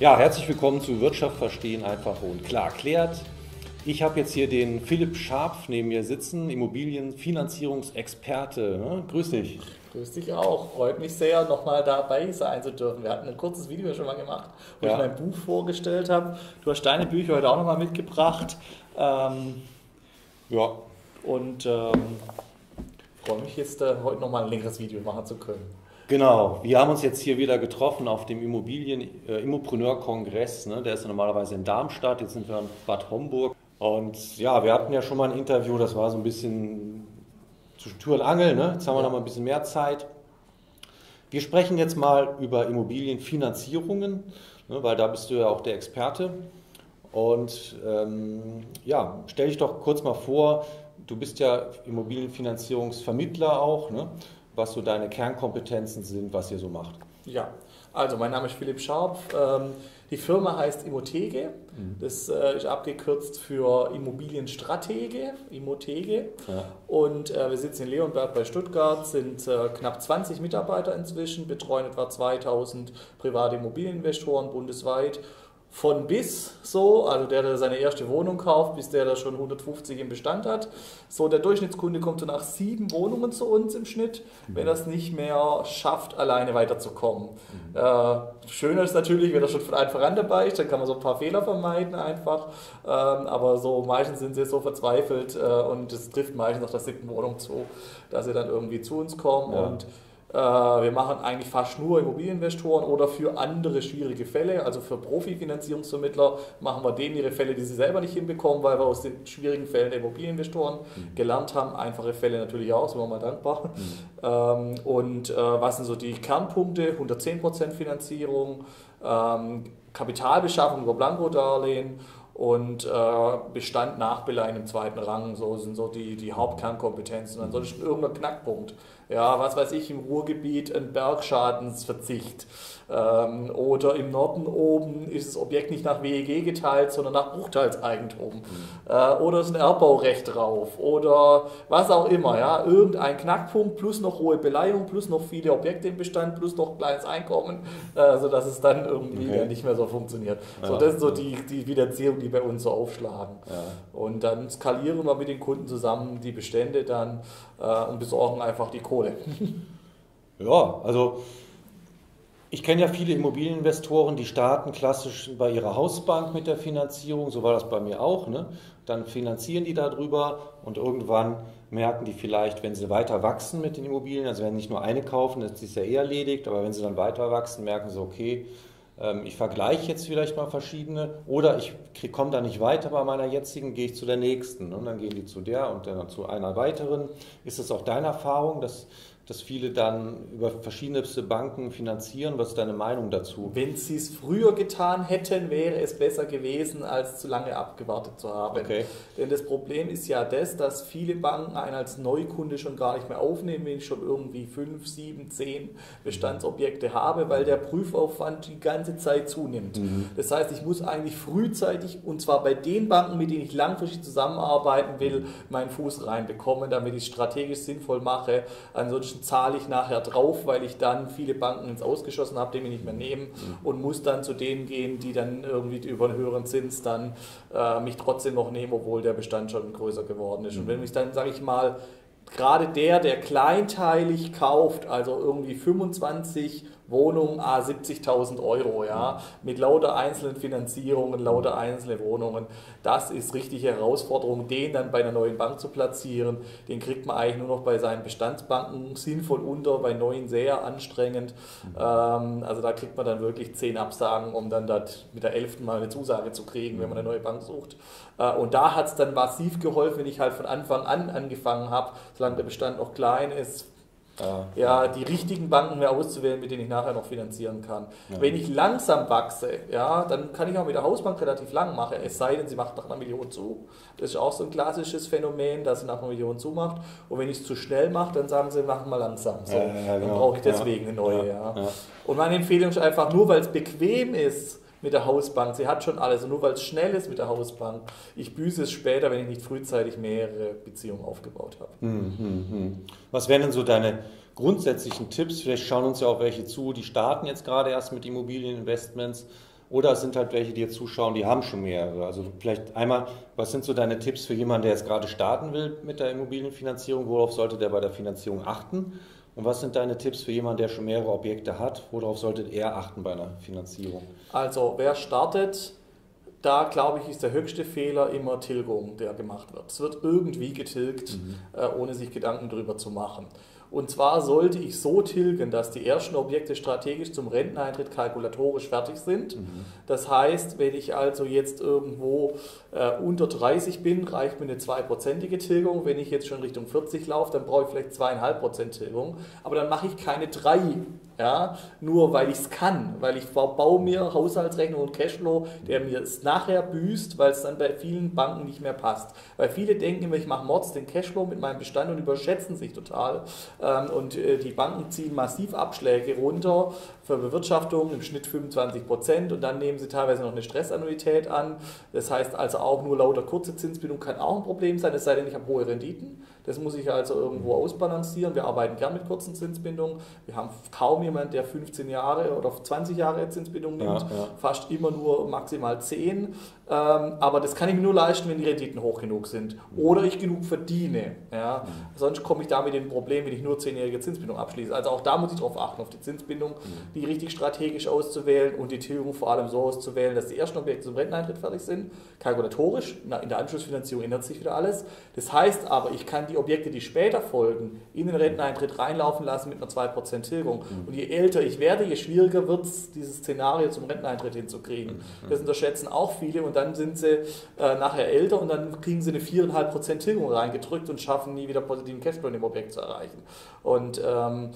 Ja, herzlich willkommen zu Wirtschaft verstehen einfach und klar erklärt. Ich habe jetzt hier den Philipp Scharpf neben mir sitzen, Immobilienfinanzierungsexperte. Ne? Grüß dich. Grüß dich auch. Freut mich sehr, nochmal dabei sein zu dürfen. Wir hatten ein kurzes Video schon mal gemacht, wo ja. ich mein Buch vorgestellt habe. Du hast deine Bücher heute auch nochmal mitgebracht. Ähm, ja. Und ähm, freue mich jetzt, äh, heute nochmal ein längeres Video machen zu können. Genau, wir haben uns jetzt hier wieder getroffen auf dem Immobilien äh, Immopreneur-Kongress. Ne? Der ist ja normalerweise in Darmstadt, jetzt sind wir in Bad Homburg. Und ja, wir hatten ja schon mal ein Interview, das war so ein bisschen zwischen Tür und Angel. Ne? Jetzt haben wir noch mal ein bisschen mehr Zeit. Wir sprechen jetzt mal über Immobilienfinanzierungen, ne? weil da bist du ja auch der Experte. Und ähm, ja, stell dich doch kurz mal vor, du bist ja Immobilienfinanzierungsvermittler auch. Ne? Was so deine Kernkompetenzen sind, was ihr so macht. Ja, also mein Name ist Philipp Scharp. Ähm, die Firma heißt Immotege. Mhm. Das äh, ist abgekürzt für Immobilienstratege, Immotege. Ja. Und äh, wir sitzen in Leonberg bei Stuttgart, sind äh, knapp 20 Mitarbeiter inzwischen, betreuen etwa 2000 private Immobilieninvestoren bundesweit von bis so, also der, der seine erste Wohnung kauft, bis der, der schon 150 im Bestand hat. So, der Durchschnittskunde kommt so nach sieben Wohnungen zu uns im Schnitt, wenn er es nicht mehr schafft, alleine weiterzukommen. Mhm. Äh, schöner ist natürlich, wenn er schon von Anfang an dabei ist, dann kann man so ein paar Fehler vermeiden einfach. Ähm, aber so meistens sind sie so verzweifelt äh, und es trifft meistens nach der siebten Wohnung zu, dass sie dann irgendwie zu uns kommen ja. und wir machen eigentlich fast nur Immobilieninvestoren oder für andere schwierige Fälle, also für Profi-Finanzierungsvermittler machen wir denen ihre Fälle, die sie selber nicht hinbekommen, weil wir aus den schwierigen Fällen der Immobilieninvestoren mhm. gelernt haben. Einfache Fälle natürlich auch, sind wir mal dankbar. Mhm. Ähm, und äh, was sind so die Kernpunkte? 110% Finanzierung, ähm, Kapitalbeschaffung über Blankodarlehen und äh, Bestand nachbeleihen im zweiten Rang, so sind so die, die Hauptkernkompetenzen. Ansonsten irgendein Knackpunkt ja, was weiß ich, im Ruhrgebiet ein Bergschadensverzicht. Ähm, oder im Norden oben ist das Objekt nicht nach WEG geteilt, sondern nach Bruchteilseigentum. Mhm. Äh, oder ist ein Erbbaurecht drauf. Oder was auch immer. Ja, irgendein Knackpunkt plus noch hohe Beleihung, plus noch viele Objekte im Bestand, plus noch kleines Einkommen, äh, sodass es dann irgendwie okay. nicht mehr so funktioniert. Ja. So, das ist so die, die Finanzierung, die bei uns so aufschlagen. Ja. Und dann skalieren wir mit den Kunden zusammen die Bestände dann äh, und besorgen einfach die Kohle. ja, also ich kenne ja viele Immobilieninvestoren, die starten klassisch bei ihrer Hausbank mit der Finanzierung, so war das bei mir auch. Ne? Dann finanzieren die darüber und irgendwann merken die vielleicht, wenn sie weiter wachsen mit den Immobilien, also wenn sie nicht nur eine kaufen, das ist ja eh erledigt, aber wenn sie dann weiter wachsen, merken sie, okay, ich vergleiche jetzt vielleicht mal verschiedene oder ich komme da nicht weiter bei meiner jetzigen, gehe ich zu der nächsten. Und dann gehen die zu der und dann zu einer weiteren. Ist es auch deine Erfahrung, dass dass viele dann über verschiedenste Banken finanzieren. Was ist deine Meinung dazu? Wenn sie es früher getan hätten, wäre es besser gewesen, als zu lange abgewartet zu haben. Okay. Denn das Problem ist ja das, dass viele Banken einen als Neukunde schon gar nicht mehr aufnehmen, wenn ich schon irgendwie fünf, sieben, zehn Bestandsobjekte habe, weil der Prüfaufwand die ganze Zeit zunimmt. Mhm. Das heißt, ich muss eigentlich frühzeitig, und zwar bei den Banken, mit denen ich langfristig zusammenarbeiten will, meinen Fuß reinbekommen, damit ich es strategisch sinnvoll mache. Ansonsten zahle ich nachher drauf, weil ich dann viele Banken ins Ausgeschossen habe, die ich nicht mehr nehmen mhm. und muss dann zu denen gehen, die dann irgendwie über einen höheren Zins dann äh, mich trotzdem noch nehmen, obwohl der Bestand schon größer geworden ist. Mhm. Und wenn ich dann, sage ich mal, gerade der, der kleinteilig kauft, also irgendwie 25 Wohnung a 70.000 Euro, ja, mit lauter einzelnen Finanzierungen, lauter einzelne Wohnungen. Das ist richtige Herausforderung, den dann bei einer neuen Bank zu platzieren. Den kriegt man eigentlich nur noch bei seinen Bestandsbanken sinnvoll unter, bei neuen sehr anstrengend. Ähm, also da kriegt man dann wirklich zehn Absagen, um dann das mit der elften Mal eine Zusage zu kriegen, wenn man eine neue Bank sucht. Äh, und da hat es dann massiv geholfen, wenn ich halt von Anfang an angefangen habe, solange der Bestand noch klein ist, ja, die richtigen Banken mehr auszuwählen, mit denen ich nachher noch finanzieren kann. Ja. Wenn ich langsam wachse, ja, dann kann ich auch mit der Hausbank relativ lang machen, es sei denn, sie macht nach einer Million zu. Das ist auch so ein klassisches Phänomen, dass sie nach einer Million zumacht. Und wenn ich es zu schnell mache, dann sagen sie, machen mal langsam. So. Ja, ja, genau. Dann brauche ich deswegen eine neue. Ja. Und meine Empfehlung ist einfach, nur weil es bequem ist, mit der Hausbank. Sie hat schon alles. Und nur weil es schnell ist mit der Hausbank, ich büße es später, wenn ich nicht frühzeitig mehrere Beziehungen aufgebaut habe. Hm, hm, hm. Was wären denn so deine grundsätzlichen Tipps? Vielleicht schauen uns ja auch welche zu, die starten jetzt gerade erst mit Immobilieninvestments. Oder es sind halt welche, die jetzt zuschauen, die haben schon mehrere. Also vielleicht einmal, was sind so deine Tipps für jemanden, der jetzt gerade starten will mit der Immobilienfinanzierung? Worauf sollte der bei der Finanzierung achten? Und was sind deine Tipps für jemanden, der schon mehrere Objekte hat? Worauf sollte er achten bei einer Finanzierung? Also wer startet, da glaube ich, ist der höchste Fehler immer Tilgung, der gemacht wird. Es wird irgendwie getilgt, mhm. äh, ohne sich Gedanken darüber zu machen. Und zwar sollte ich so tilgen, dass die ersten Objekte strategisch zum Renteneintritt kalkulatorisch fertig sind. Mhm. Das heißt, wenn ich also jetzt irgendwo äh, unter 30 bin, reicht mir eine zweiprozentige Tilgung. Wenn ich jetzt schon Richtung 40 laufe, dann brauche ich vielleicht zweieinhalb Prozent Tilgung. Aber dann mache ich keine drei ja, nur weil ich es kann, weil ich baue mir Haushaltsrechnung und Cashflow, der mir es nachher büßt, weil es dann bei vielen Banken nicht mehr passt. Weil viele denken immer, ich mache Mords den Cashflow mit meinem Bestand und überschätzen sich total. Ähm, und äh, die Banken ziehen massiv Abschläge runter für Bewirtschaftung, im Schnitt 25 Prozent und dann nehmen sie teilweise noch eine Stressannuität an. Das heißt also auch nur lauter kurze Zinsbindung kann auch ein Problem sein, es sei denn, ich habe hohe Renditen. Das muss ich also irgendwo ausbalancieren. Wir arbeiten gern mit kurzen Zinsbindungen. Wir haben kaum jemanden, der 15 Jahre oder 20 Jahre Zinsbindung nimmt. Ja, ja. Fast immer nur maximal 10. Ähm, aber das kann ich mir nur leisten, wenn die Renditen hoch genug sind. Oder ich genug verdiene. Ja? Mhm. Sonst komme ich damit in ein Problem, wenn ich nur 10-jährige Zinsbindung abschließe. Also auch da muss ich darauf achten, auf die Zinsbindung, mhm. die richtig strategisch auszuwählen und die Tilgung vor allem so auszuwählen, dass die ersten Objekte zum Renteneintritt fertig sind. Kalkulatorisch, in der Anschlussfinanzierung ändert sich wieder alles. Das heißt aber, ich kann die Objekte, die später folgen, in den Renteneintritt reinlaufen lassen mit einer 2% Tilgung. Mhm. Und je älter ich werde, je schwieriger wird es, dieses Szenario zum Renteneintritt hinzukriegen. Das unterschätzen auch viele und dann sind sie äh, nachher älter und dann kriegen sie eine 4,5% Tilgung reingedrückt und schaffen nie wieder positiven Cashflow in dem Objekt zu erreichen. Und ähm,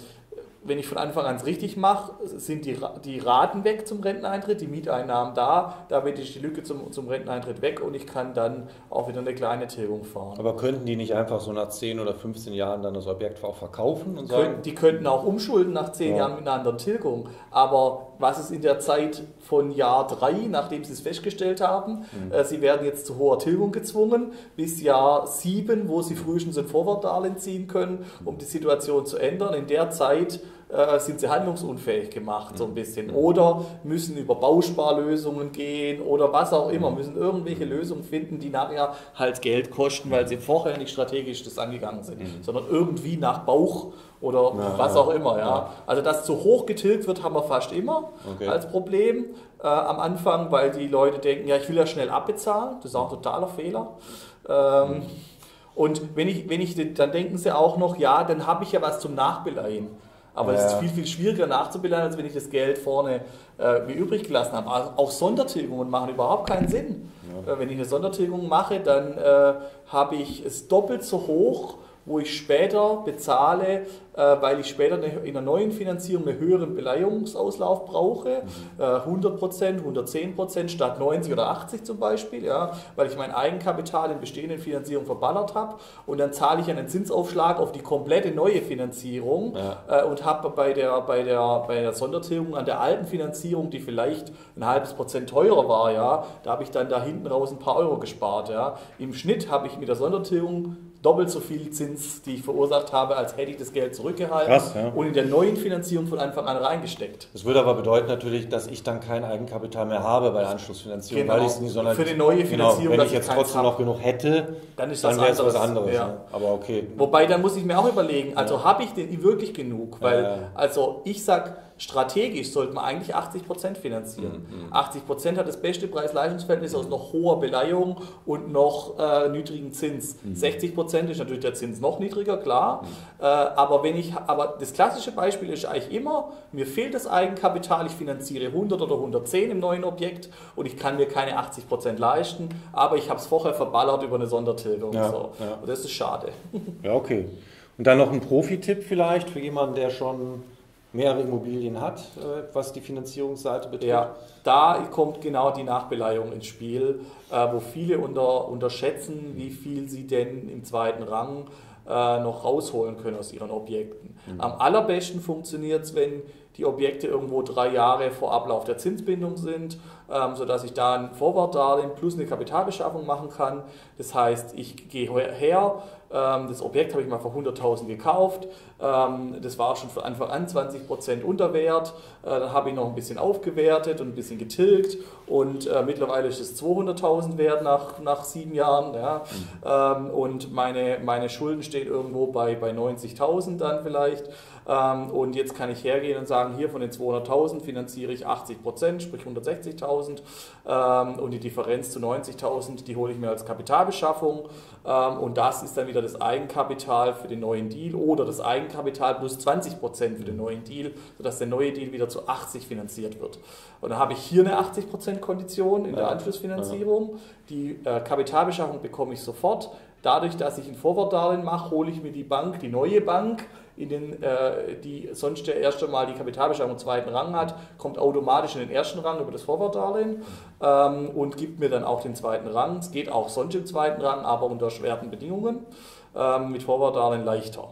wenn ich von Anfang an es richtig mache, sind die, die Raten weg zum Renteneintritt, die Mieteinnahmen da, da wird die Lücke zum, zum Renteneintritt weg und ich kann dann auch wieder eine kleine Tilgung fahren. Aber könnten die nicht einfach so nach 10 oder 15 Jahren dann das Objekt auch verkaufen und sagen? Die könnten auch umschulden nach 10 ja. Jahren mit einer anderen Tilgung. Aber was ist in der Zeit von Jahr 3, nachdem sie es festgestellt haben, mhm. äh, sie werden jetzt zu hoher Tilgung gezwungen, bis Jahr 7, wo sie frühestens ein Vorwortdarlehen ziehen können, um die Situation zu ändern. In der Zeit äh, sind sie handlungsunfähig gemacht, so ein bisschen. Oder müssen über Bausparlösungen gehen oder was auch immer, müssen irgendwelche Lösungen finden, die nachher halt Geld kosten, weil sie vorher nicht strategisch das angegangen sind, mhm. sondern irgendwie nach Bauch oder ja, was auch immer. Ja. ja. Also dass zu hoch getilgt wird, haben wir fast immer okay. als Problem äh, am Anfang, weil die Leute denken, ja, ich will ja schnell abbezahlen. Das ist auch ein totaler Fehler. Ähm, mhm. Und wenn ich, wenn ich, dann denken sie auch noch, ja, dann habe ich ja was zum Nachbeleihen. Aber es ist viel, viel schwieriger nachzubeleihen, als wenn ich das Geld vorne äh, mir übrig gelassen habe. Also auch Sondertilgungen machen überhaupt keinen Sinn. Ja. Äh, wenn ich eine Sondertilgung mache, dann äh, habe ich es doppelt so hoch wo ich später bezahle, äh, weil ich später in einer neuen Finanzierung einen höheren Beleihungsauslauf brauche, mhm. 100 Prozent, 110 Prozent statt 90 oder 80 zum Beispiel, ja, weil ich mein Eigenkapital in bestehenden Finanzierungen verballert habe und dann zahle ich einen Zinsaufschlag auf die komplette neue Finanzierung ja. Äh, und habe bei der, bei, der, bei der Sondertilgung an der alten Finanzierung, die vielleicht ein halbes Prozent teurer war, ja, da habe ich dann da hinten raus ein paar Euro gespart. Ja. Im Schnitt habe ich mit der Sondertilgung doppelt so viel Zins, die ich verursacht habe, als hätte ich das Geld zurückgehalten Krass, ja. und in der neuen Finanzierung von Anfang an reingesteckt. Das würde aber bedeuten natürlich, dass ich dann kein Eigenkapital mehr habe bei der Anschlussfinanzierung, genau. weil ich es nicht sondern für die neue Finanzierung, genau, wenn ich jetzt trotzdem noch genug hätte, dann, dann wäre es was anderes. Ja. Ja. Aber okay. Wobei dann muss ich mir auch überlegen, also habe ich denn wirklich genug? Weil also ich sage strategisch sollte man eigentlich 80% finanzieren. Mhm. 80% mhm. hat das beste Preis-Leistungsverhältnis aus noch hoher Beleihung und noch äh, niedrigen Zins. Mhm. 60% ist natürlich der Zins noch niedriger, klar. Mhm. Äh, aber wenn ich, aber das klassische Beispiel ist eigentlich immer, mir fehlt das Eigenkapital, ich finanziere 100 oder 110 im neuen Objekt und ich kann mir keine 80% leisten, aber ich habe es vorher verballert über eine Sondertilgung. Ja, so. ja. Und das ist schade. Ja, okay. Und dann noch ein Profi-Tipp vielleicht für jemanden, der schon mehrere Immobilien hat, äh, was die Finanzierungsseite betrifft. Ja, da kommt genau die Nachbeleihung ins Spiel, äh, wo viele unter, unterschätzen, wie viel sie denn im zweiten Rang äh, noch rausholen können aus ihren Objekten. Mhm. Am allerbesten funktioniert es, wenn die Objekte irgendwo drei Jahre vor Ablauf der Zinsbindung sind, ähm, sodass ich da ein Vorwortdarlehen plus eine Kapitalbeschaffung machen kann. Das heißt, ich gehe her, ähm, das Objekt habe ich mal für 100.000 gekauft, ähm, das war schon von Anfang an 20% unter Wert, äh, dann habe ich noch ein bisschen aufgewertet und ein bisschen getilgt und äh, mittlerweile ist es 200.000 wert nach, nach sieben Jahren ja. Mhm. und meine, meine Schulden stehen irgendwo bei, bei 90.000 dann vielleicht und jetzt kann ich hergehen und sagen, hier von den 200.000 finanziere ich 80%, sprich 160.000 und die Differenz zu 90.000, die hole ich mir als Kapitalbeschaffung und das ist dann wieder das Eigenkapital für den neuen Deal oder das Eigenkapital plus 20 Prozent für den neuen Deal, sodass der neue Deal wieder zu 80 finanziert wird. Und dann habe ich hier eine 80 Prozent Kondition in der Anschlussfinanzierung. Die äh, Kapitalbeschaffung bekomme ich sofort. Dadurch, dass ich ein Vorwortdarlehen mache, hole ich mir die Bank, die neue Bank, in den, äh, die sonst der erste Mal die Kapitalbeschaffung im zweiten Rang hat, kommt automatisch in den ersten Rang über das Vorwortdarlehen ähm, und gibt mir dann auch den zweiten Rang. Es geht auch sonst im zweiten Rang, aber unter schweren Bedingungen. Ähm, mit Vorwortdarlehen leichter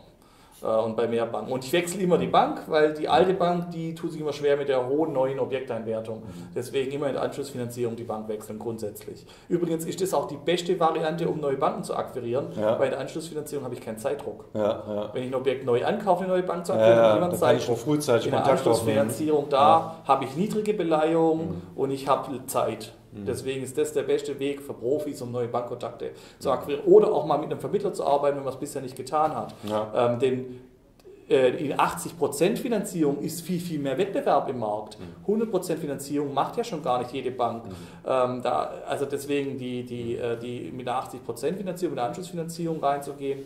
und bei mehr Banken. Und ich wechsle immer die Bank, weil die alte Bank, die tut sich immer schwer mit der hohen neuen Objekteinwertung. Mhm. Deswegen immer in der Anschlussfinanzierung die Bank wechseln, grundsätzlich. Übrigens ist das auch die beste Variante, um neue Banken zu akquirieren, ja. weil in der Anschlussfinanzierung habe ich keinen Zeitdruck. Ja, ja. Wenn ich ein Objekt neu ankaufe, eine neue Bank zu akquirieren, habe ich niemand Zeitdruck. Frühzeitig in der Anschlussfinanzierung, da habe ich niedrige Beleihung mhm. und ich habe Zeit. Mhm. Deswegen ist das der beste Weg für Profis, um neue Bankkontakte zu akquirieren. Oder auch mal mit einem Vermittler zu arbeiten, wenn man es bisher nicht getan hat. Ja. Ähm, denn äh, die 80% Finanzierung ist viel, viel mehr Wettbewerb im Markt. 100% mhm. Finanzierung macht ja schon gar nicht jede Bank. Mhm. Ähm, da, also deswegen die, die, äh, die mit einer 80% Finanzierung, mit einer Anschlussfinanzierung reinzugehen,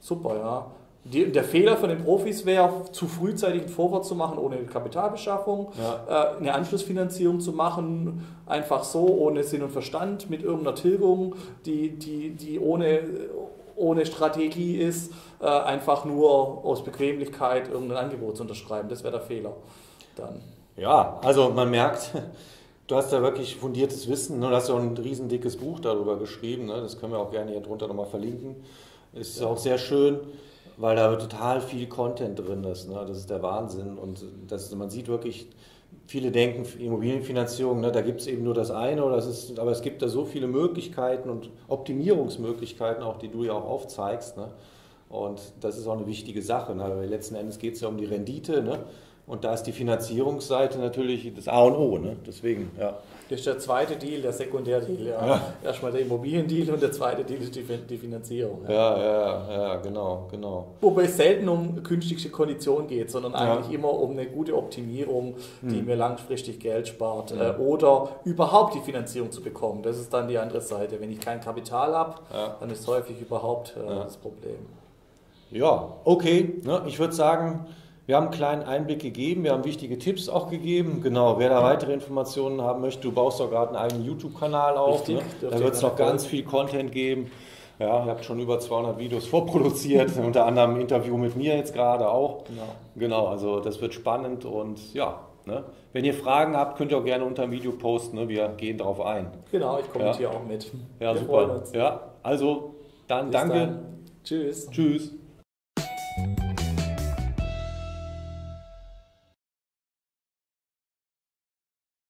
super, ja. Die, der Fehler von den Profis wäre, zu frühzeitig ein Vorwort zu machen ohne Kapitalbeschaffung, ja. äh, eine Anschlussfinanzierung zu machen, einfach so, ohne Sinn und Verstand, mit irgendeiner Tilgung, die, die, die ohne, ohne Strategie ist, äh, einfach nur aus Bequemlichkeit irgendein Angebot zu unterschreiben. Das wäre der Fehler. Dann. Ja, also man merkt, du hast da wirklich fundiertes Wissen. Ne? Du hast ja auch ein riesen dickes Buch darüber geschrieben. Ne? Das können wir auch gerne hier drunter nochmal verlinken. Ist ja. auch sehr schön weil da total viel Content drin ist. Ne? Das ist der Wahnsinn. Und das, man sieht wirklich, viele denken, Immobilienfinanzierung, ne, da gibt es eben nur das eine, oder es ist, aber es gibt da so viele Möglichkeiten und Optimierungsmöglichkeiten, auch die du ja auch aufzeigst. Ne? Und das ist auch eine wichtige Sache. Ne? Letzten Endes geht es ja um die Rendite. Ne? Und da ist die Finanzierungsseite natürlich das A und O. Ne? Deswegen, ja. Das ist der zweite Deal, der Sekundärdeal. Ja. ja. Erstmal der Immobiliendeal und der zweite Deal ist die, die Finanzierung. Ja. ja, ja, ja, genau, genau. Wobei es selten um günstigste Konditionen geht, sondern eigentlich ja. immer um eine gute Optimierung, die hm. mir langfristig Geld spart. Äh, oder überhaupt die Finanzierung zu bekommen. Das ist dann die andere Seite. Wenn ich kein Kapital habe, dann ist häufig überhaupt äh, das Problem. Ja, okay. Ne, ich würde sagen, wir haben einen kleinen Einblick gegeben, wir haben wichtige Tipps auch gegeben. Genau, wer da weitere Informationen haben möchte, du baust doch gerade einen eigenen YouTube-Kanal auf. Richtig, ne? Da wird es noch ganz viel Content geben. Ja, ihr habt schon über 200 Videos vorproduziert, unter anderem ein Interview mit mir jetzt gerade auch. Genau. genau, also das wird spannend und ja, ne? wenn ihr Fragen habt, könnt ihr auch gerne unter dem Video posten. Ne? Wir gehen darauf ein. Genau, ich kommentiere ja. auch mit. Ja, Wir super. Ja, also dann Bis danke. Dann. Tschüss. Tschüss.